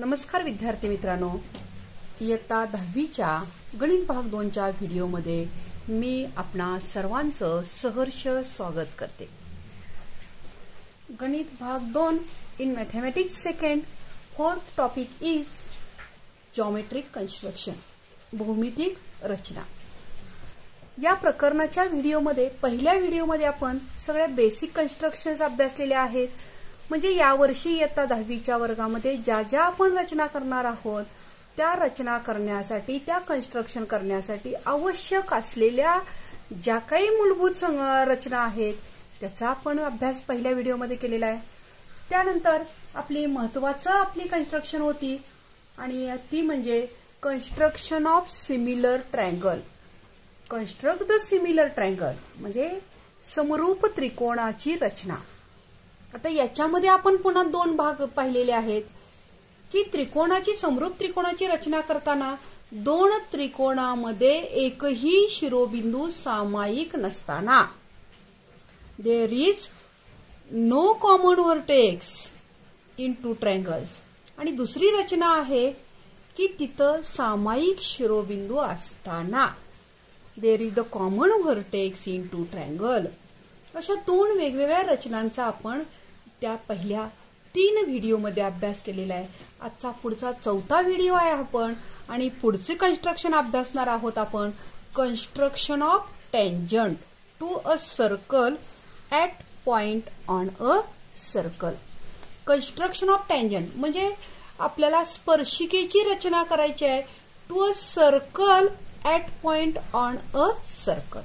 नमस्कार विद्यार्थी मित्रांनो. इयत्ता दहावीच्या गणित भाग दोनच्या व्हिडिओमध्ये मी आपणा सर्वांचं सहर्ष स्वागत करते. गणित भाग दोन in mathematics second fourth topic is geometric construction भौमितिक रचना. या प्रकरणाच्या व्हिडिओमध्ये पहिल्या व्हिडिओमध्ये आपण सगळ्या बेसिक कन्स्ट्रक्शन्स अभ्यासलेल्या आहेत. म्हणजे यावर्षी इयत्ता दहावीच्या वर्गामध्ये ज्या ज्या आपण रचना करणार आहोत त्या रचना करण्यासाठी त्या कन्स्ट्रक्शन करण्यासाठी आवश्यक असलेल्या ज्या काही मूलभूत रचना आहेत त्याचा आपण अभ्यास पहिल्या व्हिडिओमध्ये केलेला आहे. त्यानंतर आपली महत्वाचं आपली कन्स्ट्रक्शन होती आणि ती म्हणजे construction of similar triangle construct the similar triangle म्हणजे समरूप त्रिकोणाची रचना. आता याच्यामध्ये आपण पुन्हा दोन भाग पाहिलेले आहेत. की त्रिकोणाची समरूप त्रिकोणाची रचना करताना दोन त्रिकोणामध्ये एकही शिरोबिंदू सामायिक नसताना. There is no common vertex in two triangles आणि दुसरी रचना आहे की तिथं सामायिक शिरोबिंदू असताना. There is the common vertex in two triangle अशा दोन वेगवेगळ्या रचनांचा आपण त्या पहिल्या तीन व्हिडिओमध्ये अभ्यास केलेला आहे. आजचा पुढचा चौथा व्हिडिओ आहे आपण आणि पुढचे कन्स्ट्रक्शन अभ्यासणार आहोत आपण. Construction of tangent to a circle at point on a circle construction of tangent म्हणजे आपल्याला स्पर्शिकेची रचना करायची आहे. To a circle at point on a circle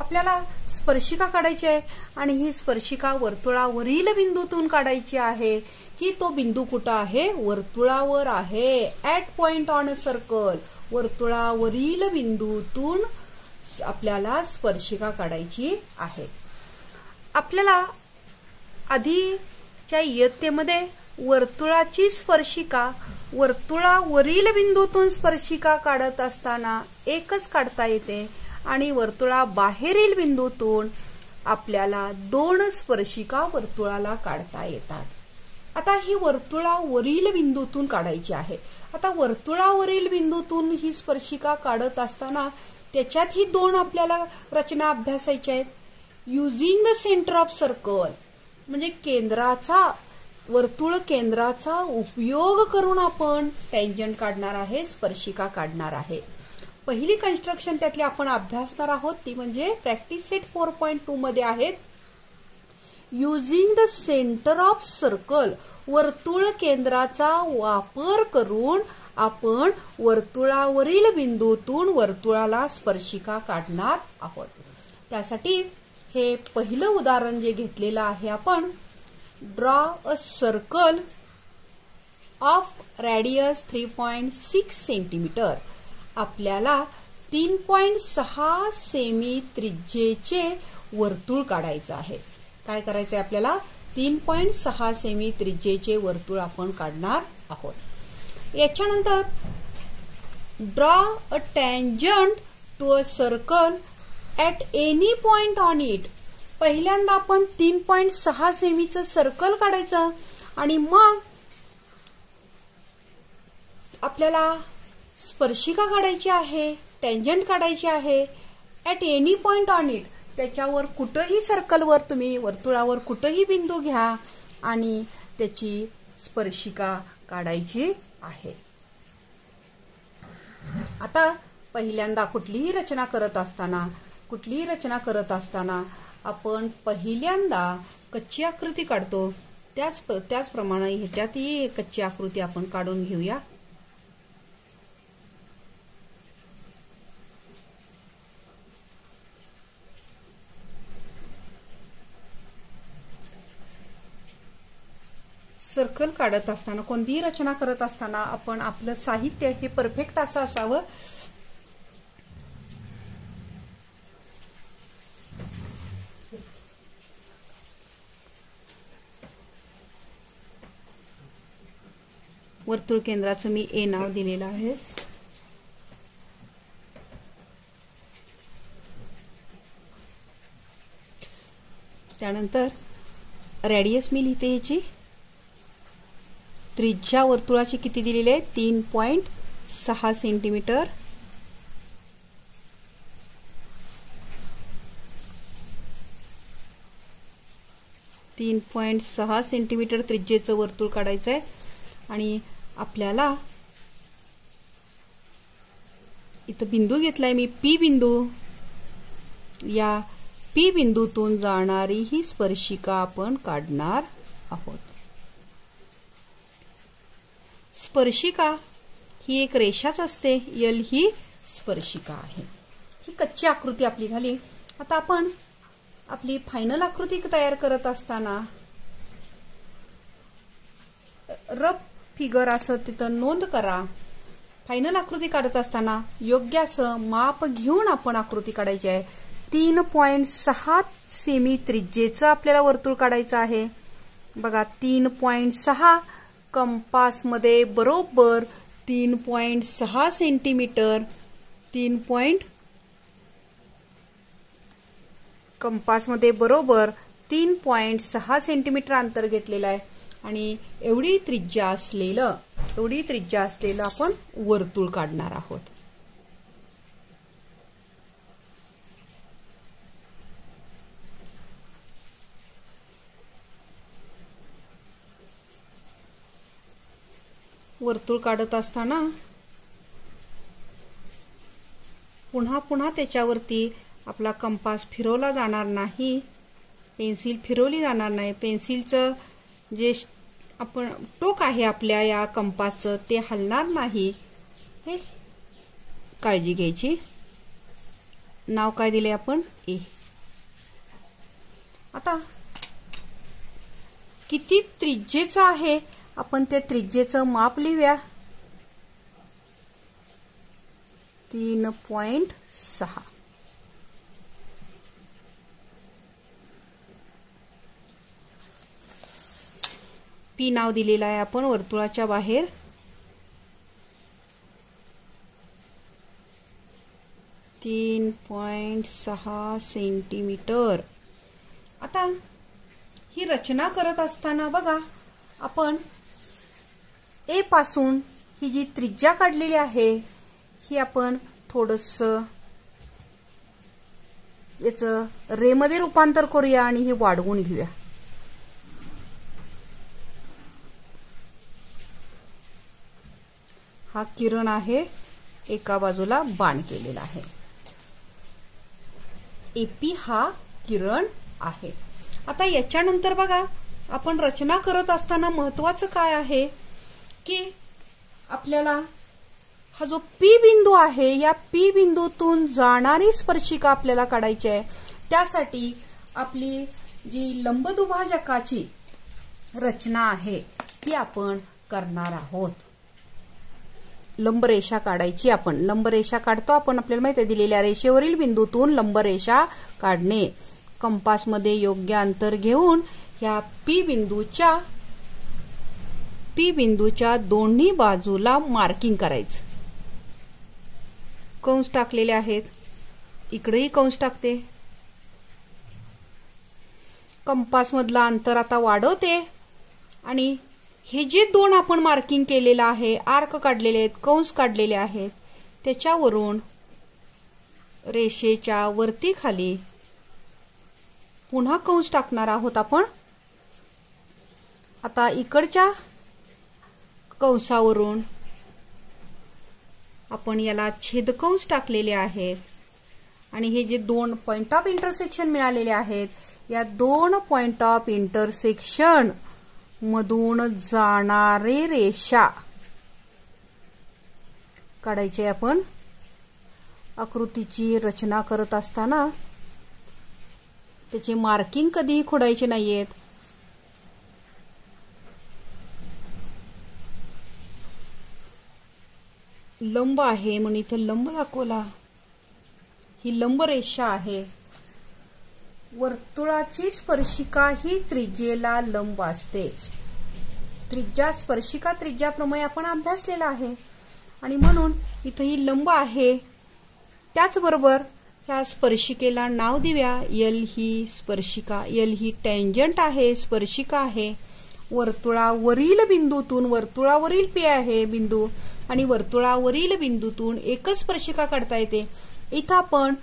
आपल्याला स्पर्शिका काढायची आहे आणि ही स्पर्शिका वर्तुळावरील बिंदूतून काढायची आहे. की तो बिंदू कुठं आहे? वर्तुळावर आहे. At point on a circle वर्तुळावरील बिंदूतून आपल्याला स्पर्शिका काढायची आहे. आपल्याला आधीच्या इयत्तेमध्ये वर्तुळाची स्पर्शिका वर्तुळावरील बिंदूतून स्पर्शिका काढत असताना एकच काढता येते. आणि वर्तुळा बाहेरील बिंदूतून आपल्याला दोन स्पर्शिका वर्तुळाला काढता येतात. आता ही वर्तुळावरील बिंदूतून काढायची आहे. आता वर्तुळावरील बिंदूतून ही स्पर्शिका काढत असताना त्याच्यात ही दोन आपल्याला रचना अभ्यासायच्या आहेत. Using the centre of circle म्हणजे केंद्राचा वर्तुळ केंद्राचा उपयोग करून आपण टेंजंट काढणार आहे स्पर्शिका काढणार आहे. पहिली कन्स्ट्रक्शन त्यातली आपण अभ्यासणार आहोत ती म्हणजे practice set four point two मध्ये आहेत. Using the centre of circle वर्तुळ केंद्राचा वापर करून आपण वर्तुळावरील बिंदूतून वर्तुळाला स्पर्शिका काढणार आहोत. त्यासाठी हे पहिलं उदाहरण जे घेतलेलं आहे आपण draw a circle of radius three point six centimetre आपल्याला तीन पॉइंट सहा सेमी त्रिज्येचे वर्तुळ काढायचं आहे. काय करायचं आहे आपल्याला? तीन पॉइंट सहा सेमी त्रिज्येचे वर्तुळ आपण काढणार आहोत. याच्यानंतर draw a tangent to a circle at any point on it पहिल्यांदा आपण तीन पॉइंट सहा सेमीचं सर्कल काढायचं आणि मग आपल्याला स्पर्शिका काढायची आहे टेंजंट काढायची आहे. At any point on it त्याच्यावर कुठंही सर्कलवर तुम्ही वर्तुळावर कुठंही बिंदू घ्या आणि त्याची स्पर्शिका काढायची आहे. आता पहिल्यांदा कुठलीही रचना करत असताना कुठलीही रचना करत असताना आपण पहिल्यांदा कच्ची आकृती काढतो. त्याच त्याचप्रमाणे ह्याच्यातही कच्ची आकृती आपण काढून घेऊया. सर्कल काढत असताना कोणतीही रचना करत असताना आपण आपलं साहित्य हे परफेक्ट असं असावं. वर्तुळ केंद्राचं मी ए नाव दिलेलं आहे. त्यानंतर रॅडियस मी लिहिते याची. त्रिज्या वर्तुळाची किती दिलेली आहे? तीन पॉईंट सहा सेंटीमीटर तीन पॉईंट सहा सेंटीमीटर त्रिज्येचं वर्तुळ काढायचं आहे. आणि आपल्याला इथं बिंदू घेतलाय मी पी बिंदू. या पी बिंदूतून जाणारी ही स्पर्शिका आपण काढणार आहोत. स्पर्शिका ही एक रेषाच असते. यल ही स्पर्शिका आहे. ही कच्ची आकृती आपली झाली. आता आपण आपली फायनल आकृती तयार करत असताना रफ फिगर असं तिथं नोंद करा. फायनल आकृती काढत असताना योग्य असं माप घेऊन आपण आकृती काढायची आहे. तीन पॉईंट सहा सेमी त्रिज्येचं आपल्याला वर्तुळ काढायचं आहे. बघा तीन पॉईंट सहा कंपासमध्ये बरोबर तीन पॉईंट सहा सेंटीमीटर तीन पॉईंट कंपासमध्ये बरोबर तीन पॉईंट सहा सेंटीमीटर अंतर घेतलेलं आहे. आणि एवढी त्रिज्या असलेलं एवढी त्रिज्या असलेलं आपण वर्तुळ काढणार आहोत. वर्तुळ काढत असताना पुन्हा पुन्हा त्याच्यावरती आपला कंपास फिरवला जाणार नाही पेन्सिल फिरवली जाणार नाही. पेन्सिलचं जे आपण टोक आहे आपल्या या कंपासचं ते हलणार नाही. हे काळजी घ्यायची. नाव काय दिले आपण? ए. आता किती त्रिज्येचं आहे? आपण त्या त्रिज्येचं माप लिहूया. तीन पॉइंट सहा. पी नाव दिलेलं आहे आपण वर्तुळाच्या बाहेर. तीन पॉइंट सहा सेंटीमीटर. आता ही रचना करत असताना बघा आपण ए पासून ही जी त्रिज्या काढलेली आहे ही आपण थोडंसं याचं रेमध्ये रूपांतर करूया आणि हे वाढवून घेऊया. हा किरण आहे एका बाजूला बाण केलेला आहे. एपी हा किरण आहे. आता याच्यानंतर बघा आपण रचना करत असताना महत्वाचं काय आहे? की आपल्याला हा जो पी बिंदू आहे या पी बिंदूतून जाणारी स्पर्शिका आपल्याला काढायची आहे. त्यासाठी आपली जी लंबदुभाजकाची रचना आहे ती आपण करणार आहोत. लंबरेषा काढायची आपण. लंबरेषा काढतो आपण आपल्याला माहिती आहे दिलेल्या रेषेवरील बिंदूतून लंबरेषा काढणे. कंपासमध्ये योग्य अंतर घेऊन ह्या पी बिंदूच्या पी बिंदूच्या दोन्ही बाजूला मार्किंग करायचं. कंस टाकलेले आहेत. इकडेही कंस टाकते. कंपास मधला अंतर आता वाढवते. आणि हे जे दोन आपण मार्किंग केलेलं आहे आर्क काढलेले आहेत कंस काढलेले आहेत त्याच्यावरून रेषेच्या वरती खाली पुन्हा कंस टाकणार आहोत आपण. आता इकडच्या कंसावरून. आपण याला छेदकंस टाकलेले आहेत. आणि हे जे दोन पॉइंट ऑफ इंटरसेक्शन मिळालेले आहेत या दोन पॉइंट ऑफ इंटरसेक्शन मधून जाणारे रेषा काढायचे आपण. आकृतीची रचना करत असताना त्याचे मार्किंग कधीही खोडायचे नाहीयेत. लंब आहे म्हणून इथं लंब दाखवला. ही लंब रेषा आहे. वर्तुळाची स्पर्शिका ही त्रिज्येला लंब असते. त्रिज्या स्पर्शिका त्रिज्याप्रमाणे आपण अभ्यासलेला आहे. आणि म्हणून इथं ही लंब आहे. त्याचबरोबर ह्या स्पर्शिकेला नाव देऊया. यल ही स्पर्शिका यल ही टँजंट आहे स्पर्शिका आहे. वर्तुळावरील बिंदूतून वर्तुळावरील पे आहे बिंदू. आणि वर्तुळावरील बिंदूतून एकच स्पर्शिका काढता येते. इथं आपण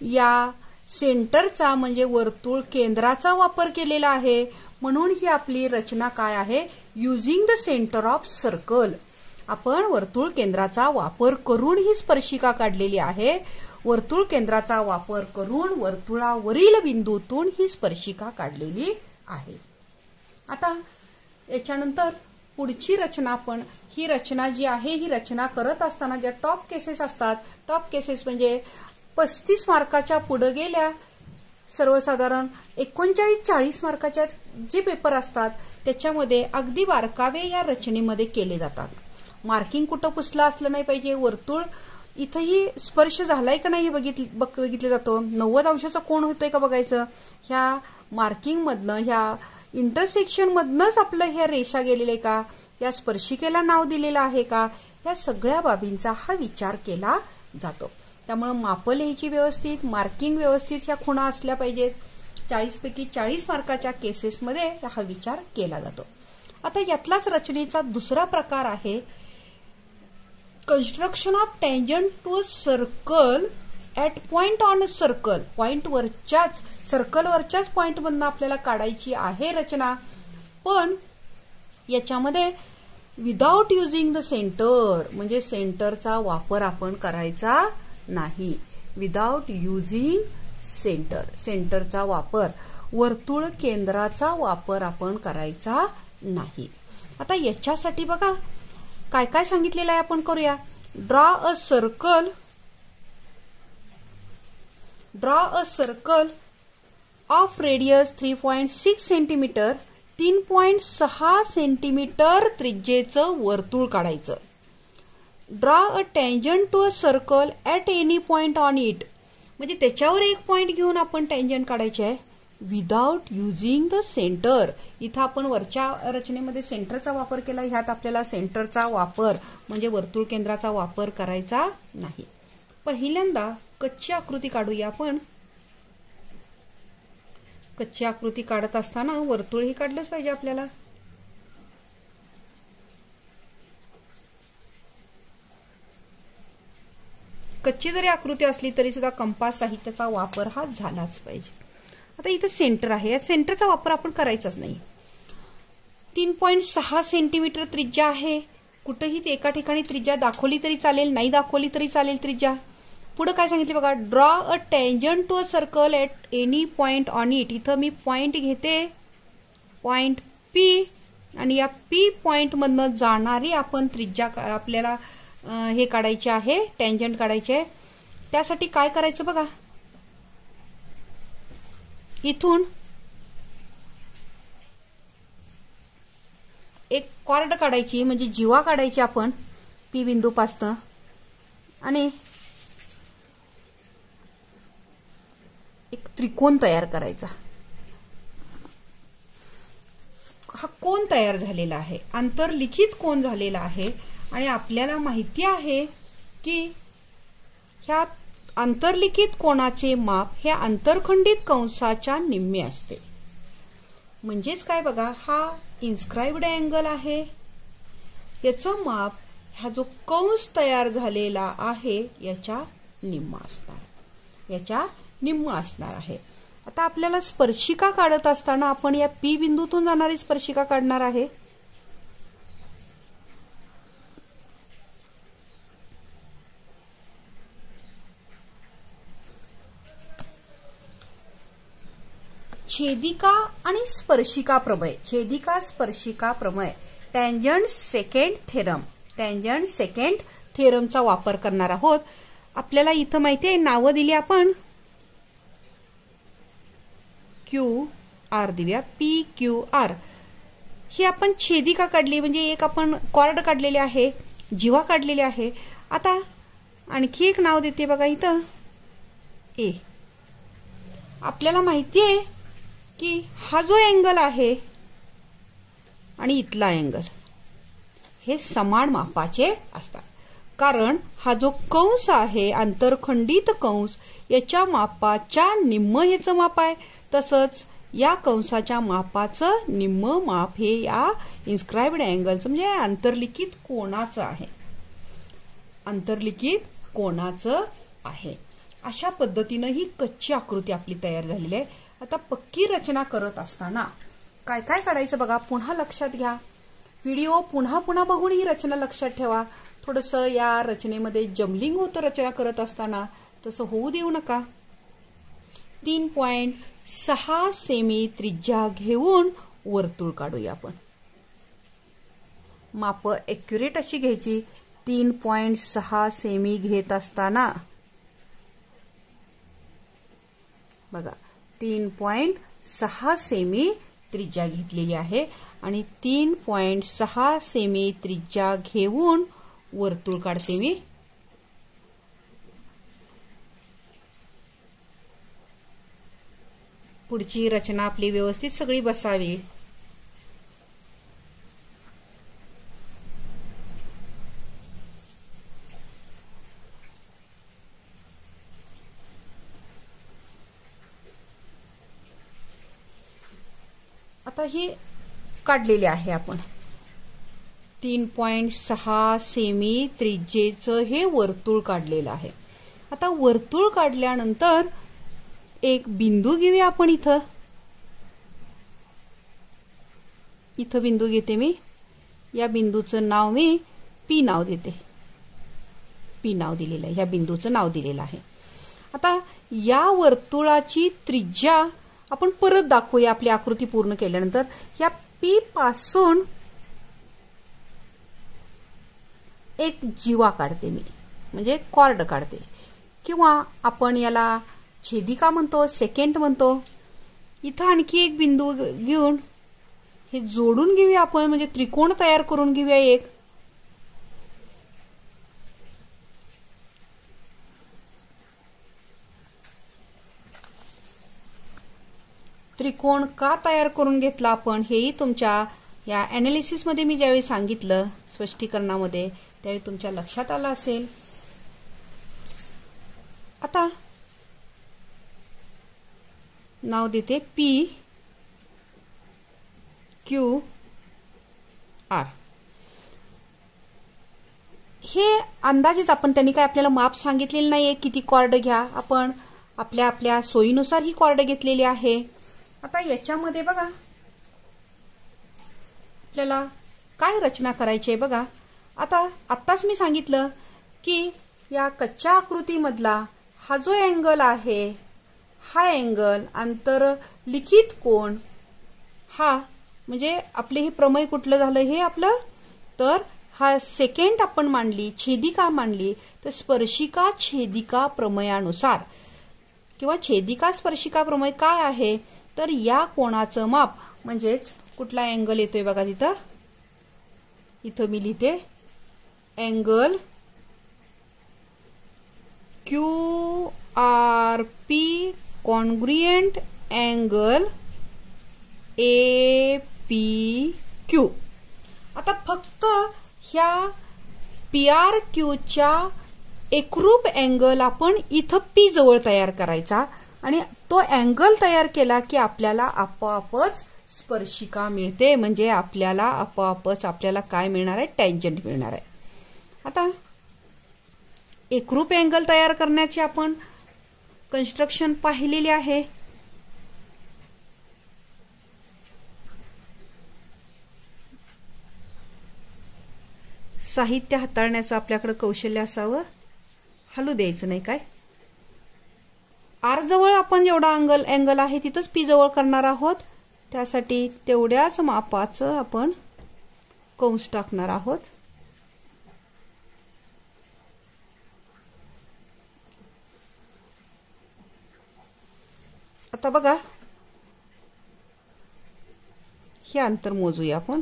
या सेंटरचा म्हणजे वर्तुळ केंद्राचा वापर केलेला आहे. म्हणून ही आपली रचना काय आहे? Using the centre of circle आपण वर्तुळ केंद्राचा वापर करून ही स्पर्शिका काढलेली आहे. वर्तुळ केंद्राचा वापर करून वर्तुळावरील बिंदूतून ही स्पर्शिका काढलेली आहे. आता याच्यानंतर पुढची रचना आपण ही रचना जी आहे ही रचना करत असताना ज्या टॉप केसेस असतात टॉप केसेस म्हणजे पस्तीस मार्काच्या पुढं गेल्या सर्वसाधारण एकोणचाळीस चाळीस मार्काच्या जे पेपर असतात त्याच्यामध्ये अगदी बारकावे या रचनेमध्ये केले जातात. मार्किंग कुठं पुसलं असलं नाही पाहिजे वर्तुळ इथंही स्पर्श झालाय का नाही हे बघितलं बघितलं जातं. नव्वद अंशाचा कोण होतोय का बघायचं? ह्या मार्किंगमधनं ह्या इंटरसेक्शनमधनंच आपलं ह्या रेषा गेलेल्या का? या स्पर्शिकेला नाव दिलेलं आहे का? या सगळ्या बाबींचा हा विचार केला जातो. त्यामुळं मापं लिहायची व्यवस्थित मार्किंग व्यवस्थित ह्या खुणा असल्या पाहिजेत. चाळीसपैकी चाळीस मार्काच्या केसेसमध्ये हा विचार केला जातो. आता यातलाच रचनेचा दुसरा प्रकार आहे construction of tangent to a circle at point on a circle पॉईंटवरच्याच सर्कलवरच्याच पॉइंटमधनं आपल्याला काढायची आहे रचना. पण याच्यामध्ये विदाउट युझिंग द सेंटर म्हणजे सेंटरचा वापर आपण करायचा नाही. विदाउट युझिंग सेंटर सेंटरचा वापर. वर्तुळ केंद्राचा वापर आपण करायचा नाही. आता याच्यासाठी बघा काय काय सांगितलेलं आहे आपण करूया. Draw a circle draw a circle of radius three point six centimetre तीन पॉईंट सहा सेंटीमीटर त्रिज्येचं वर्तुळ काढायचं. Draw a tangent to a circle at any point on it म्हणजे त्याच्यावर एक पॉईंट घेऊन आपण टेंजंट काढायचे आहे. विदाउट युझिंग द सेंटर इथं आपण वरच्या रचनेमध्ये सेंटरचा वापर केला. ह्यात आपल्याला सेंटरचा वापर म्हणजे वर्तुळ केंद्राचा वापर करायचा नाही. पहिल्यांदा कच्ची आकृती काढूया आपण. कच्ची आकृती काढत असताना वर्तुळ ही काढलंच पाहिजे आपल्याला. कच्ची जरी आकृती असली तरी सुद्धा कंपास साहित्याचा वापर हा झालाच पाहिजे. आता इथं सेंटर आहे. या सेंटरचा वापर आपण करायचाच नाही. तीन पॉईंट सहा सेंटीमीटर त्रिज्या आहे. कुठंही एका ठिकाणी त्रिज्या दाखवली तरी चालेल नाही दाखवली तरी चालेल त्रिज्या. पुढं काय सांगितले बघा draw a tangent to a circle at any point on it इथं मी पॉईंट घेते पॉईंट पी आणि या पी पॉईंटमधनं जाणारी आपण त्रिज्या आपल्याला हे काढायचे आहे टेंजंट काढायचे आहे. त्यासाठी काय करायचं बघा? इथून एक कॉर्ड काढायची म्हणजे जीवा काढायची आपण पी बिंदूपासनं. आणि त्रिकोण तयार करायचा. हा कोण तयार झालेला आहे? आंतरलिखित कोण झालेला आहे? आणि आपल्याला माहिती आहे की ह्या आंतरलिखित कोणाचे माप हे आंतरखंडित कंसाच्या निम्मे असते. म्हणजेच काय बघा हा इन्स्क्राईब्ड अँगल आहे. याचं माप हा जो कंस तयार झालेला आहे याच्या निम्मा असणार. याच्या निम्म असणार आहे. आता आपल्याला स्पर्शिका काढत असताना आपण या पी बिंदूतून जाणारी स्पर्शिका काढणार आहे. छेदिका आणि स्पर्शिका प्रमय. छेदिका स्पर्शिका प्रमय. Tangent secant theorem tangent secant थेरमचा वापर करणार आहोत. आपल्याला इथं माहिती आहे नावं दिली आपण. Q R Divya P Q R ही आपण छेदिका काढली? म्हणजे एक आपण कॉर्ड काढलेले आहे जीवा काढलेले आहे. आता आणखी एक नाव देते बघा इथं. ए. आपल्याला माहिती आहे की हा जो अँगल आहे आणि इथला अँगल हे समान मापाचे असतात. कारण हा जो कंस आहे आंतरखंडित कंस याच्या मापाच्या निम्म ह्याचं माप आहे. तसंच या कंसाच्या मापाचं निम्म माप हे या इन्स्क्राइब्ड अँगलचं म्हणजे आंतरलिखित कोणाचं आहे. अंतर्लिखित कोणाचं आहे. अशा पद्धतीनं ही कच्ची आकृती आपली तयार झालेली आहे. आता पक्की रचना करत असताना काय काय काढायचं बघा? पुन्हा लक्षात घ्या. व्हिडिओ पुन्हा पुन्हा बघून ही रचना लक्षात ठेवा. थोडंसं या रचनेमध्ये जमलिंग होतं रचना करत असताना तसं होऊ देऊ नका. तीन पॉईंट सहा सेमी त्रिज्या घेऊन वर्तुळ काढूया आपण. माप ॲक्युरेट अशी घ्यायची. तीन पॉईंट सहा सेमी घेत असताना बघा तीन पॉईंट सहा सेमी त्रिज्या घेतलेली आहे आणि तीन पॉईंट सहा सेमी त्रिज्या घेऊन वर्तुळ काढते मी पुढची रचना आपली व्यवस्थित सगळी बसावी. आता ही काढलेली आहे आपण. तीन पॉईंट सहा सेमी त्रिज्येचं हे वर्तुळ काढलेलं आहे. आता वर्तुळ काढल्यानंतर एक बिंदू घेऊया आपण इथं. इथं बिंदू घेते मी. या बिंदूचं नाव मी पी नाव देते. पी नाव दिलेलं आहे. ह्या बिंदूचं नाव दिलेलं आहे. आता या वर्तुळाची त्रिज्या आपण परत दाखवूया आपली आकृती पूर्ण केल्यानंतर. या पी पासून एक जीवा काढते मी. म्हणजे कॉर्ड काढते. किंवा आपण याला छेदिका म्हणतो सेकंड म्हणतो. इथं आणखी एक बिंदू घेऊन हे जोडून घेऊया आपण. म्हणजे त्रिकोण तयार करून घेऊया एक. त्रिकोण का तयार करून घेतला आपण हेही तुमच्या या ॲनालिसिसमध्ये मी ज्यावेळी सांगितलं स्पष्टीकरणामध्ये त्यावेळी तुमच्या लक्षात आलं असेल. आता नाव देते पी क्यू आर हे अंदाजेच आपण त्यांनी काय आपल्याला माप सांगितलेलं नाही आहे किती कॉर्ड घ्या. आपण आपल्या आपल्या सोयीनुसार ही कॉर्ड घेतलेली आहे. आता याच्यामध्ये बघा. आपल्याला काय रचना करायची आहे बघा. आता आत्ताच मी सांगितलं की या कच्च्या आकृतीमधला हा जो अँगल आहे हा अँगल आंतरलिखित कोण हा म्हणजे आपले हे प्रमेय कुठलं झालं हे आपलं? तर हा सेकंड आपण मांडली छेदिका मांडली तर स्पर्शिका छेदिका प्रमेयानुसार. किंवा छेदिका स्पर्शिका प्रमेय काय आहे? तर या कोणाचं माप म्हणजेच कुठला अँगल येतोय बघा तिथं? इथं मी लिहिते. Angle Q R P APQ angle A P Q आता फक्त ह्या पी आर क्यूच्या एकरूप अँगल आपण इथं पी जवळ तयार करायचा आणि तो अँगल तयार केला की आपल्याला आपोआपच स्पर्शिका मिळते म्हणजे आपल्याला आपोआपच आपल्याला काय मिळणार आहे? टँजंट मिळणार आहे. आता एकरूप अँगल तयार करण्याची आपण कन्स्ट्रक्शन पाहिलेली आहे. साहित्य हाताळण्याचं आपल्याकडे कौशल्य असावं. हलू द्यायचं नाही काय? आर जवळ आपण जेवढा अँगल अँगल आहे तिथंच पी जवळ करणार आहोत. त्यासाठी तेवढ्याच मापाचं आपण कंस टाकणार आहोत. आता बघा. हे अंतर मोजूया आपण.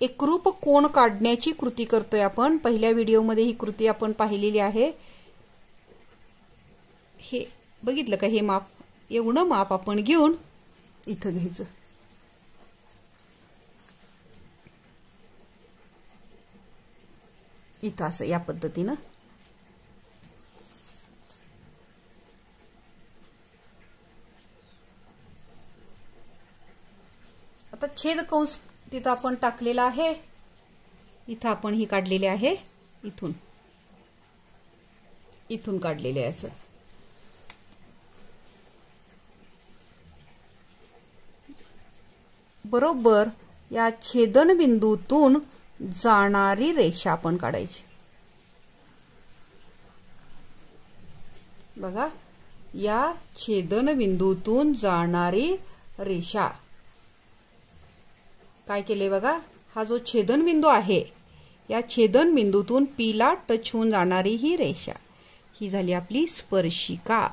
एकरूप कोण काढण्याची कृती करतोय आपण? पहिल्या व्हिडिओमध्ये ही कृती आपण पाहिलेली आहे. हे बघितलं का हे माप? एवढं माप आपण घेऊन इथं घ्यायचं. इथं असं या पद्धतीनं. छेद कंस तिथं आपण टाकलेला आहे. इथं आपण ही काढलेली आहे. इथून. इथून काढलेले आहे असं. बरोबर या छेदनबिंदूतून जाणारी रेषा आपण काढायची. बघा या छेदनबिंदूतून जाणारी रेषा. काय केले बघा? हा जो छेदनबिंदू आहे या छेदनबिंदूतून पीला टच होऊन जाणारी ही रेषा. ही झाली आपली स्पर्शिका.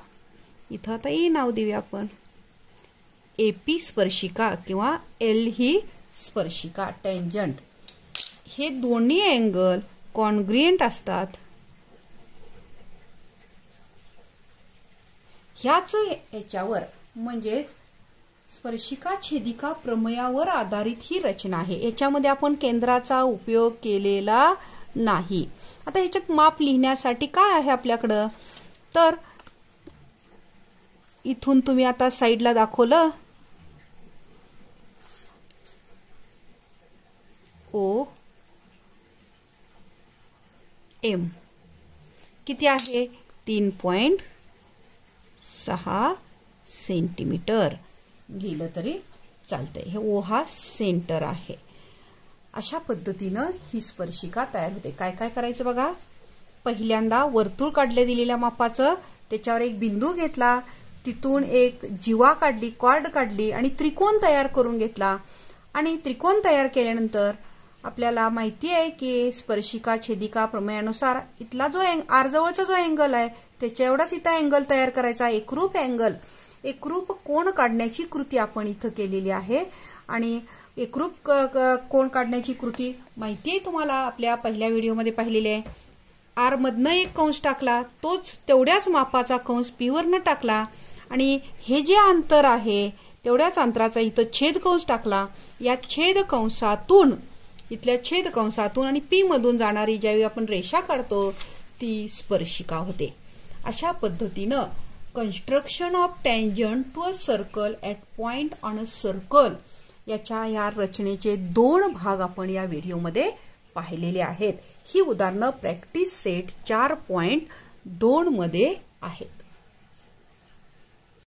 इथं आता ए नाव देऊया आपण. ए पी स्पर्शिका किंवा एल ही स्पर्शिका टेंजंट हे दोन्ही अँगल कॉन्ग्रियंट असतात. ह्याच याच्यावर म्हणजेच स्पर्शिका छेदिका प्रमेयावर आधारित ही रचना आहे. याच्यामध्ये आपण केंद्राचा उपयोग केलेला नाही. आता ह्याच्यात माप लिहिण्यासाठी काय आहे आपल्याकडं? तर इथून तुम्ही आता साईडला दाखवलं. ओ. एम. किती आहे? तीन पॉइंट सहा सेंटीमीटर. लिहिलं तरी चालतंय. हे ओ हा सेंटर आहे. अशा पद्धतीनं ही स्पर्शिका तयार होते. काय काय करायचं बघा? पहिल्यांदा वर्तुळ काढले दिलेल्या मापाचं त्याच्यावर एक बिंदू घेतला तिथून एक जीवा काढली कॉर्ड काढली आणि त्रिकोण तयार करून घेतला. आणि त्रिकोण तयार केल्यानंतर आपल्याला माहिती आहे की स्पर्शिका छेदिका प्रमेयानुसार इथला जो अँग आरजवळचा जो अँगल आहे त्याच्या एवढाच इथं अँगल तयार करायचा एकरूप अँगल. एकरूप कोण काढण्याची कृती आपण इथं केलेली आहे? आणि एकरूप कोण काढण्याची कृती माहिती आहे तुम्हाला? आपल्या पहिल्या व्हिडिओमध्ये पाहिलेली आहे. आरमधनं एक कंस टाकला तोच तेवढ्याच मापाचा कंस पीवरनं टाकला. आणि हे जे अंतर आहे तेवढ्याच अंतराचा इथं छेद कंस टाकला. या छेद कंसातून इथल्या छेद कंसातून आणि पी मधून जाणारी ज्यावेळी आपण रेषा काढतो ती स्पर्शिका होते. अशा पद्धतीनं construction of tangent to a circle at point on a circle याच्या या रचनेचे दोन भाग आपण या व्हिडिओमध्ये पाहिलेले आहेत. ही उदाहरणं प्रॅक्टिस सेट चार पॉईंट दोनमध्ये आहेत.